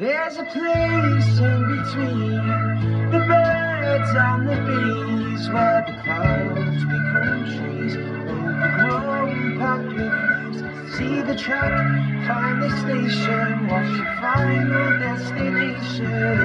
There's a place in between the birds and the bees where the clouds become trees, overgrown, packed with leaves. See the track, find the station, what's your final destination?